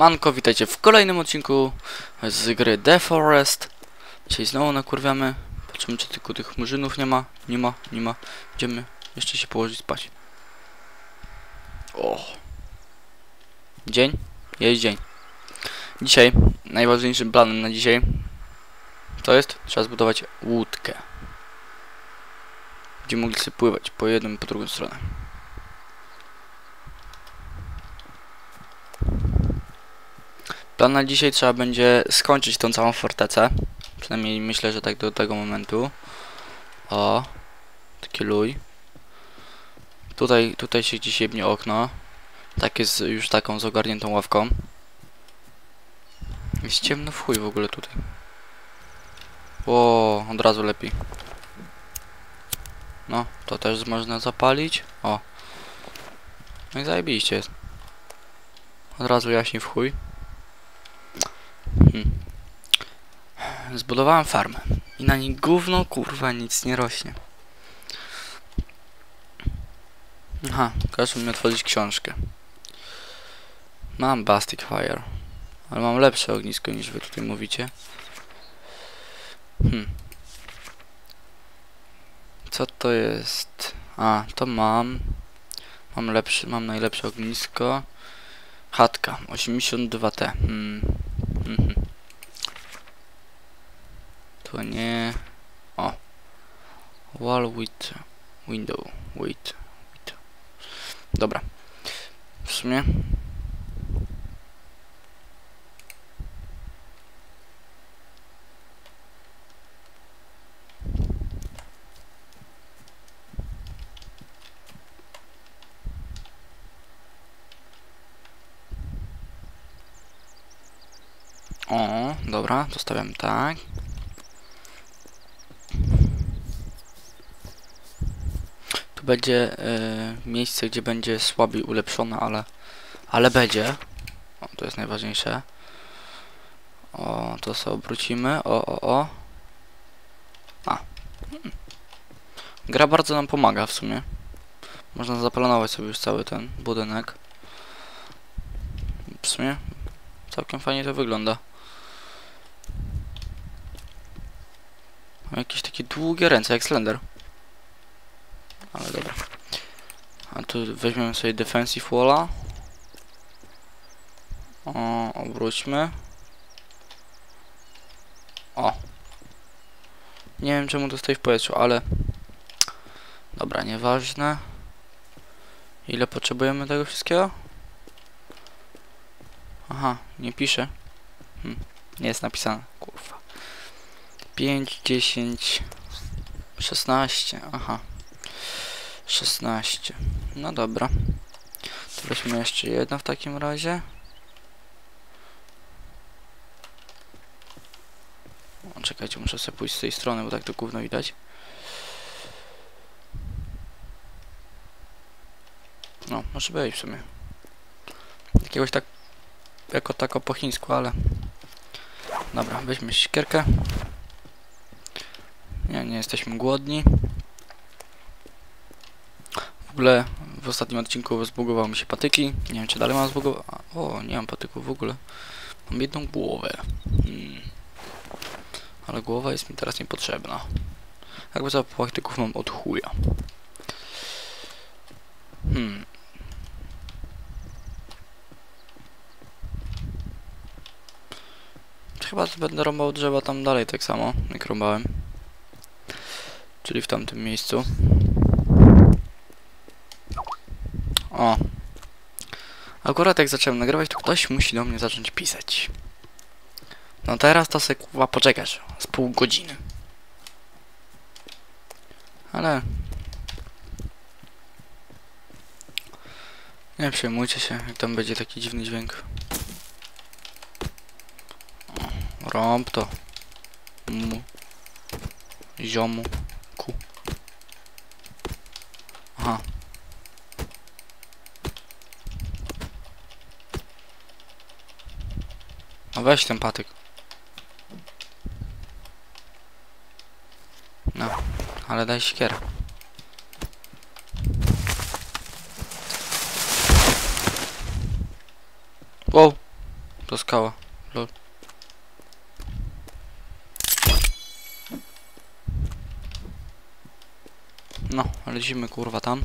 Siemanko, witajcie w kolejnym odcinku z gry The Forest. Dzisiaj znowu nakurwiamy. Patrzymy, czy tylko tych murzynów nie ma. Nie ma, nie ma. Idziemy jeszcze się położyć spać. O. Dzień? Jest dzień. Dzisiaj, najważniejszym planem na dzisiaj to jest, trzeba zbudować łódkę. Gdzie mogli sobie pływać po jedną po drugą stronę. Plan na dzisiaj trzeba będzie skończyć tą całą fortecę. Przynajmniej myślę, że tak do tego momentu. O, taki luj. Tutaj, tutaj się gdzieś jebnie okno. Tak jest już taką z ogarniętą ławką. Jest ciemno w chuj w ogóle tutaj. O, od razu lepiej. No, to też można zapalić. O. No i zajebiście jest. Od razu jaśniej w chuj. Hmm. Zbudowałem farmę i na niej gówno kurwa nic nie rośnie. Aha, każą mi otworzyć książkę. Mam Bastic Fire, ale mam lepsze ognisko niż wy tutaj mówicie. Hmm. Co to jest? A, to mam. Mam lepszy, mam najlepsze ognisko. Chatka, 82T. Hmm. Mhm. To nie... O. Wall with window. Wait. Wait. Dobra. W sumie... O, dobra, zostawiam tak. Tu będzie e, miejsce, gdzie będzie słabiej ulepszone, ale, ale będzie. O, to jest najważniejsze. O, to sobie obrócimy. O, o, o. A. Hmm. Gra bardzo nam pomaga w sumie. Można zaplanować sobie już cały ten budynek. W sumie całkiem fajnie to wygląda. Mam jakieś takie długie ręce, jak Slender. Ale dobra. A tu weźmiemy sobie defensive walla. O, obróćmy. O. Nie wiem czemu to stoi w powietrzu, ale... Dobra, nieważne. Ile potrzebujemy tego wszystkiego? Aha, nie pisze. Hm, nie jest napisane. Kurwa. 5, 10, 16, aha. 16. No dobra. To weźmy jeszcze jedno w takim razie. O, czekajcie, muszę sobie pójść z tej strony, bo tak to gówno widać. No, może być w sumie. Jakiegoś tak, jako tako po chińsku, ale... Dobra, weźmy siekierkę. Nie, nie jesteśmy głodni. W ogóle w ostatnim odcinku zbugowały mi się patyki. Nie wiem, czy dalej mam zbugować. O, nie mam patyków w ogóle. Mam jedną głowę. Hmm. Ale głowa jest mi teraz niepotrzebna. Jakby za patyków mam od chuja. Hmm. Chyba będę rąbał drzewa tam dalej tak samo, jak rąbałem czyli w tamtym miejscu. O. Akurat jak zacząłem nagrywać, to ktoś musi do mnie zacząć pisać. No teraz to sobie kurwa poczekasz z pół godziny. Ale... Nie przejmujcie się, jak tam będzie taki dziwny dźwięk. O, rąb to. Mu. Ziomu. Aha. No weź ten patyk. No, ale daj siekierę. Wow, To skała. Lol. No, lecimy kurwa tam.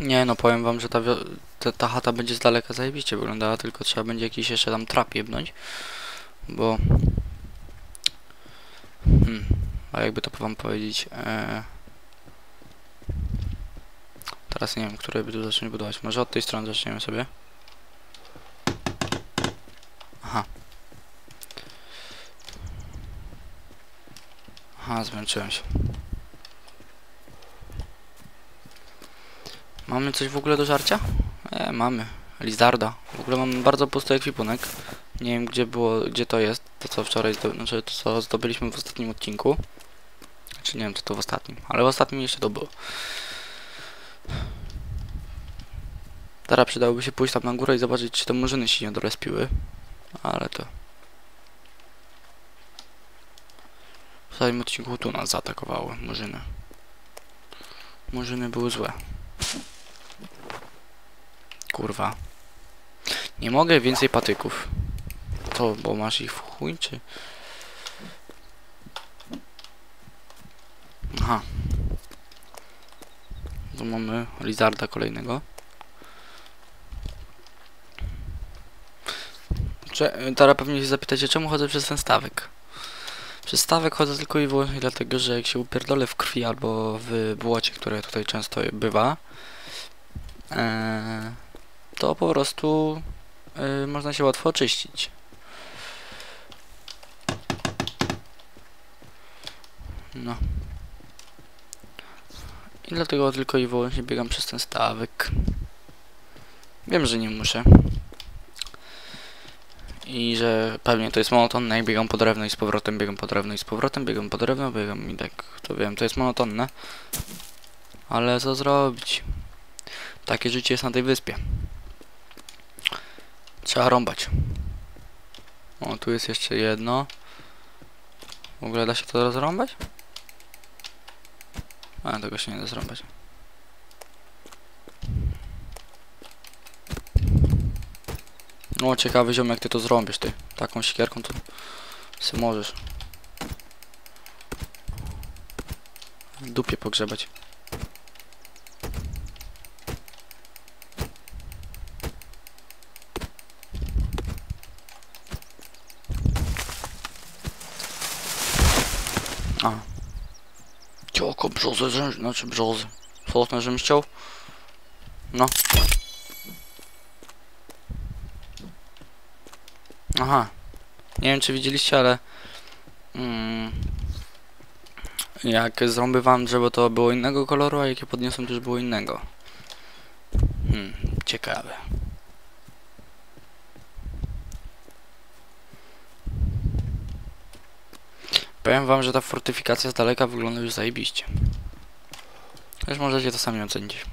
Nie no, powiem wam, że ta, ta, ta chata będzie z daleka zajebiście wyglądała, tylko trzeba będzie jakiś jeszcze tam trap jebnąć. Bo... Hmm, a jakby to wam powiedzieć... E... Teraz nie wiem, które by tu zacząć budować. Może od tej strony zaczniemy sobie. Aha. Aha, zmęczyłem się. Mamy coś w ogóle do żarcia? E, mamy. Lizarda. W ogóle mam bardzo pusty ekwipunek. Nie wiem gdzie było, gdzie to jest. To co wczoraj, zdo- znaczy to co zdobyliśmy w ostatnim odcinku. Znaczy nie wiem co to w ostatnim, ale w ostatnim jeszcze to było. Teraz przydałoby się pójść tam na górę i zobaczyć czy te murzyny się nie dorespiły. Ale to... W ostatnim odcinku tu nas zaatakowały murzyny. Murzyny były złe. Kurwa. Nie mogę więcej patyków. To, bo masz ich w chuj, czy... Aha. Tu mamy lizarda kolejnego. Cze- teraz pewnie się zapytacie, czemu chodzę przez ten stawek? Przez stawek chodzę tylko i wyłącznie dlatego, że jak się upierdolę w krwi albo w błocie, które tutaj często bywa, e, to po prostu e, można się łatwo oczyścić. No. I dlatego tylko i wyłącznie biegam przez ten stawek. Wiem, że nie muszę. I że pewnie to jest monotonne, jak biegam po drewno i z powrotem, biegam po drewno i z powrotem, biegam po drewno, biegam i tak, to wiem, to jest monotonne. Ale co zrobić? Takie życie jest na tej wyspie. Trzeba rąbać. O, tu jest jeszcze jedno. W ogóle da się to rozrąbać? A, tego się nie da zrąbać. No, ciekawy ziom, jak ty to zrobisz, ty. Taką siekierką to se możesz. W dupie pogrzebać. A. Rzęż... znaczy brzozę. Słodne, żebym chciał. No. Aha. Nie wiem, czy widzieliście, ale... Mm, jak zrąbywałem drzewo, to było innego koloru, a jak je podniosłem, też było innego. Hmm, ciekawe. Powiem wam, że ta fortyfikacja z daleka wygląda już zajebiście. Też możecie to sami ocenić.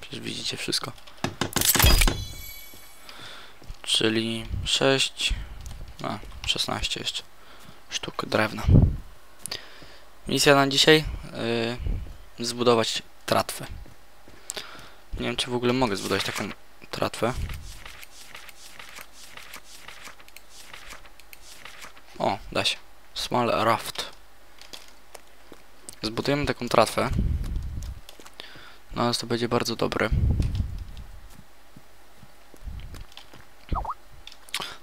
Przecież widzicie wszystko. Czyli 6, a 16 jeszcze sztuk drewna. Misja na dzisiaj yy, zbudować tratwę. Nie wiem czy w ogóle mogę zbudować taką tratwę. O, da się. Small raft. Zbudujemy taką tratwę. No, ale to będzie bardzo dobre.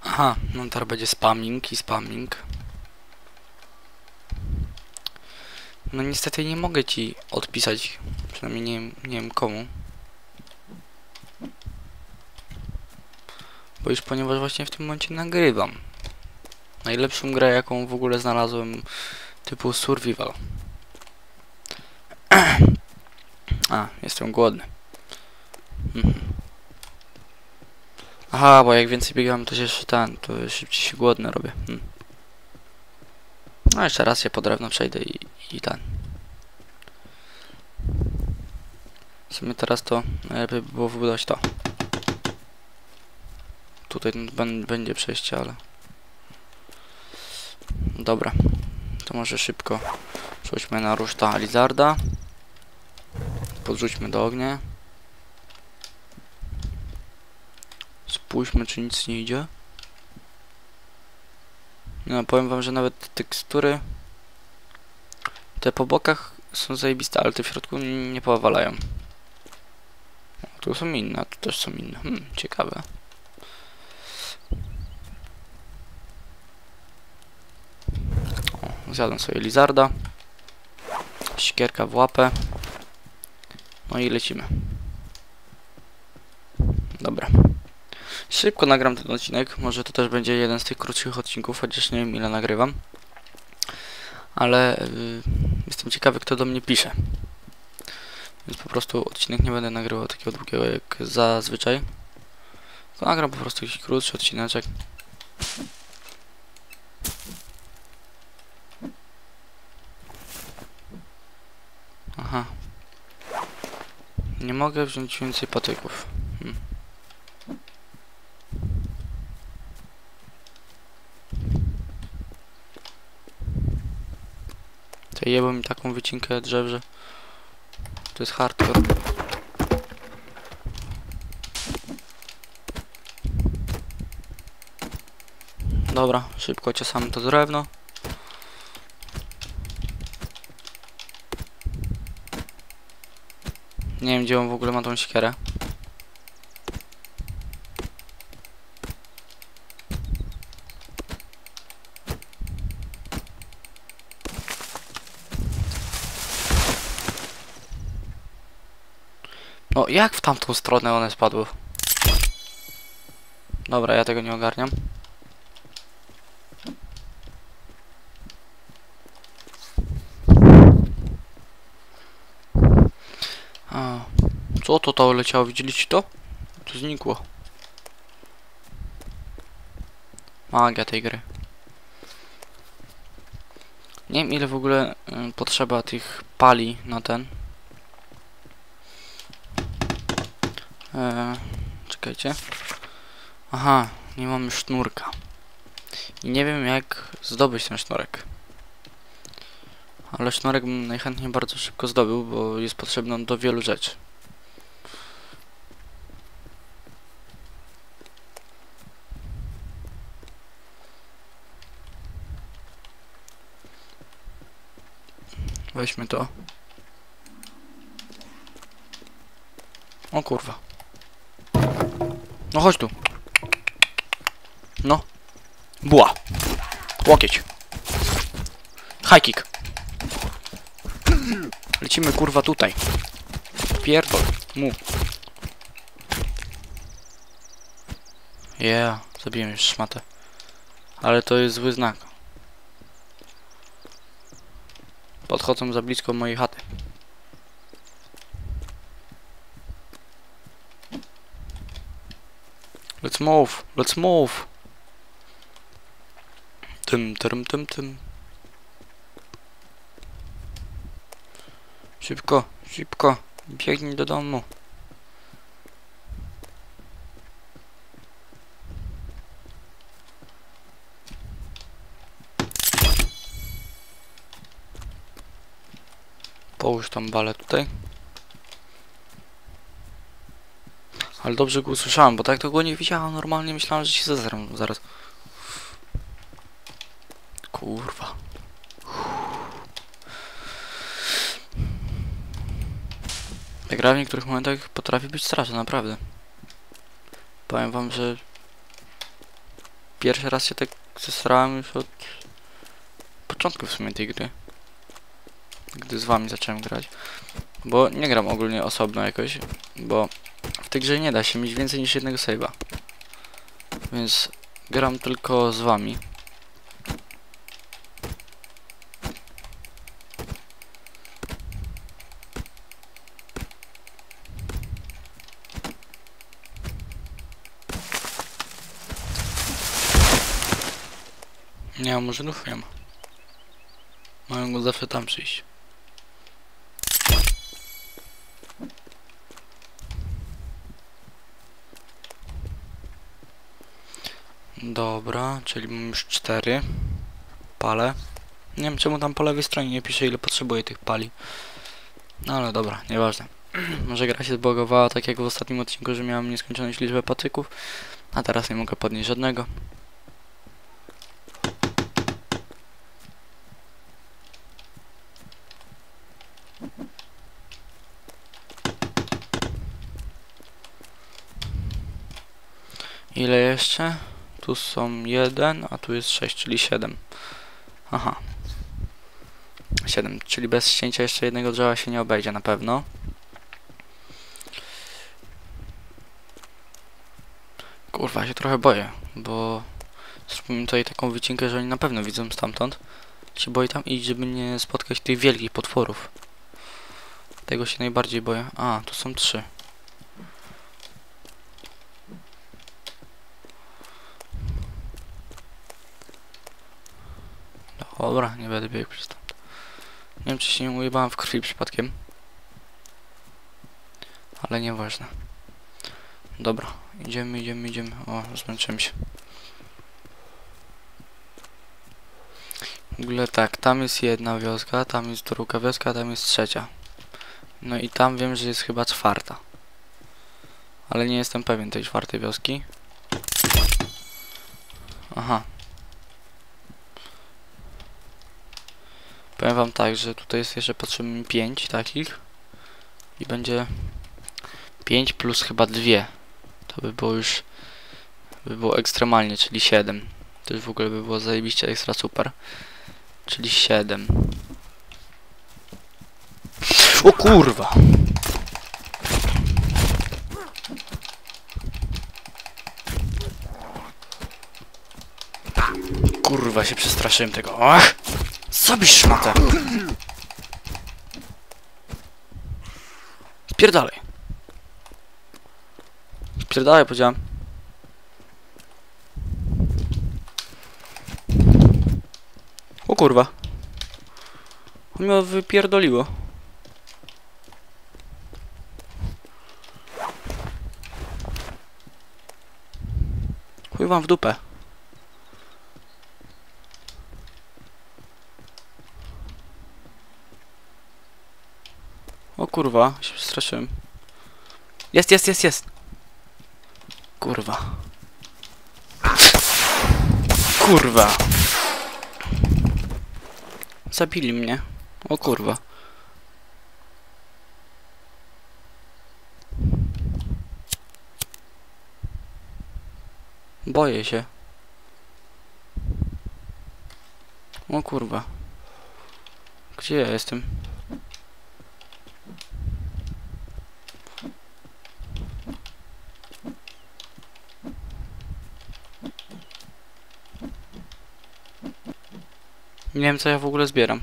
Aha, no teraz będzie spamming i spamming. No niestety nie mogę ci odpisać, przynajmniej nie, nie wiem komu. Bo już ponieważ właśnie w tym momencie nagrywam. Najlepszą grę jaką w ogóle znalazłem typu survival. A, jestem głodny. Mhm. Aha, bo jak więcej biegam, to się jeszcze ten, to szybciej się głodny robię. Hmm. No jeszcze raz się po drewno przejdę i, i ten. W sumie teraz to najlepiej by było wybudować to. Tutaj bę- będzie przejście, ale... Dobra. To może szybko rzućmy na ruszta Lizarda. Podrzućmy do ognia. Spójrzmy, czy nic nie idzie. No, powiem wam, że nawet tekstury te po bokach są zajebiste, ale te w środku nie powalają. Tu są inne, tu też są inne. Hmm, ciekawe. O, zjadłem sobie lizarda. Sikierka w łapę. No i lecimy. Dobra. Szybko nagram ten odcinek. Może to też będzie jeden z tych krótszych odcinków, chociaż nie wiem ile nagrywam. Ale y, jestem ciekawy, kto do mnie pisze. Więc po prostu odcinek nie będę nagrywał takiego długiego jak zazwyczaj. Nagram po prostu jakiś krótszy odcineczek. Aha. Nie mogę wziąć więcej patyków. Hmm. To jebłem mi taką wycinkę drzew, że to jest hardcore. Dobra, szybko ciosamy to drewno. Nie wiem, gdzie on w ogóle ma tą siekierę. No, jak w tamtą stronę one spadły? Dobra, ja tego nie ogarniam. A, co to to leciało? Widzieliście to? To znikło. Magia tej gry. Nie wiem ile w ogóle y, potrzeba tych pali na ten. Eee, czekajcie. Aha, nie mamy sznurka. I nie wiem jak zdobyć ten sznurek. Ale sznurek bym najchętniej bardzo szybko zdobył, bo jest potrzebny do wielu rzeczy. Weźmy to. O kurwa. No chodź tu. No. Buła. Łokieć. High kick. Lecimy kurwa tutaj. Pierdol. Mu. Yeah. Zabiłem już szmatę. Ale to jest zły znak. Podchodzą za blisko mojej chaty. Let's move, let's move. Tym, tym, tym, tym. Szybko, szybko. Biegnij do domu. Połóż tą balę tutaj. Ale dobrze go usłyszałem, bo tak to go nie widziałem. Normalnie myślałem, że się zezram zaraz. Kurwa. Ta gra w niektórych momentach potrafi być straszna, naprawdę. Powiem wam, że pierwszy raz się tak zesrałem już od początku w sumie tej gry. Gdy z wami zacząłem grać. Bo nie gram ogólnie osobno jakoś, bo w tej grze nie da się mieć więcej niż jednego save'a. Więc gram tylko z wami. Nie murzynów? Nie ma. Mają go zawsze tam przyjść. Dobra, czyli mam już cztery pale. Nie wiem czemu tam po lewej stronie nie pisze ile potrzebuję tych pali. No ale dobra, nieważne. Może gra się zbogowała tak jak w ostatnim odcinku, że miałem nieskończoność liczbę patyków. A teraz nie mogę podnieść żadnego. Ile jeszcze? Tu są jeden, a tu jest 6, czyli 7. Aha. 7, czyli bez ścięcia jeszcze jednego drzewa się nie obejdzie na pewno. Kurwa, się trochę boję, bo zrobimy tutaj taką wycinkę, że oni na pewno widzą stamtąd. Się boję tam iść, żeby nie spotkać tych wielkich potworów. Tego się najbardziej boję. A, tu są trzy. Dobra, nie będę biegł przez tam. Nie wiem, czy się nie ujebałem w krwi przypadkiem. Ale nieważne. Dobra, idziemy, idziemy, idziemy. O, zmęczyłem się. W ogóle tak, tam jest jedna wioska, tam jest druga wioska, tam jest trzecia. No i tam wiem, że jest chyba czwarta. Ale nie jestem pewien tej czwartej wioski. Aha. Powiem wam tak, że tutaj jest jeszcze potrzebne mi 5 takich. I będzie 5 plus chyba dwie. To by było już by było ekstremalnie, czyli 7. To już w ogóle by było zajebiście ekstra super. Czyli 7. O kurwa! Kurwa się przestraszyłem tego. Ach! Zabij szmatę! Spierdalaj! Spierdalaj, powiedziałem. O kurwa. On mnie wypierdoliło. Chuj wam w dupę. Kurwa, się przestraszyłem. Jest, jest, jest, jest. Kurwa. Kurwa. Zabili mnie. O kurwa. Boję się. O kurwa. Gdzie ja jestem? Nie wiem co ja w ogóle zbieram.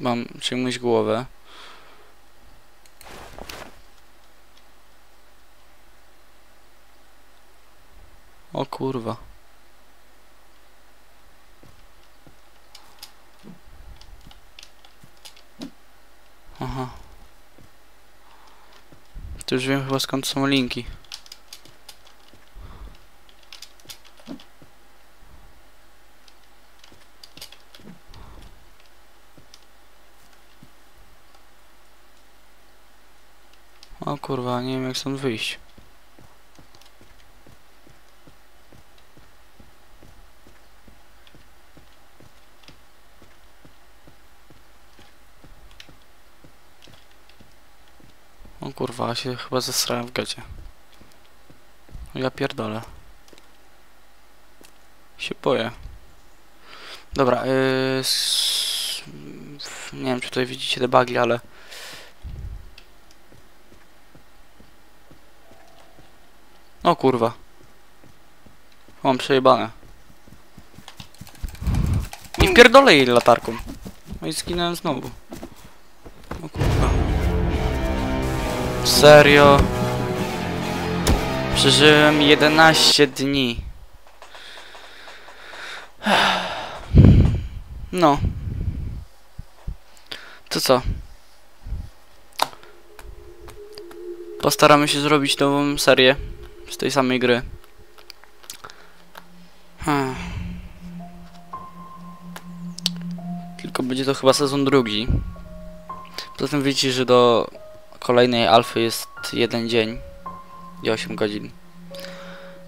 Mam czymś głowę. O kurwa. Aha. To już wiem chyba skąd są linki. O kurwa, nie wiem jak stąd wyjść. O kurwa, się chyba zesrałem w gacie. Ja pierdolę. Się boję. Dobra, yy, nie wiem czy tutaj widzicie te bugi, ale O kurwa. Mam przejebane. I pierdolę jej latarką. No i zginąłem znowu. O kurwa. Serio? Przeżyłem 11 dni. No. To co? Postaramy się zrobić nową serię z tej samej gry. Hmm. Tylko będzie to chyba sezon drugi. Poza tym widzicie, że do kolejnej alfy jest jeden dzień i 8 godzin.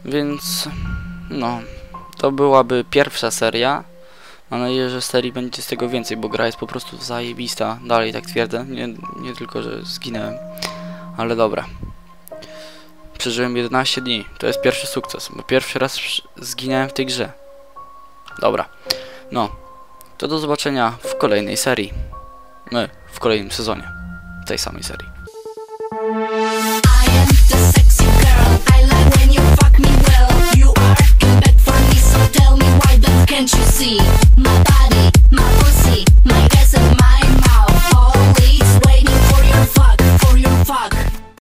Więc no, to byłaby pierwsza seria. Mam nadzieję, że serii będzie z tego więcej, bo gra jest po prostu zajebista. Dalej tak twierdzę. Nie, nie tylko, że zginęłem. Ale dobra. Przeżyłem 11 dni. To jest pierwszy sukces, bo pierwszy raz zginąłem w tej grze. Dobra. No. To do zobaczenia w kolejnej serii. No my, w kolejnym sezonie. Tej samej serii. Can't you see my body, my pussy, my ass and my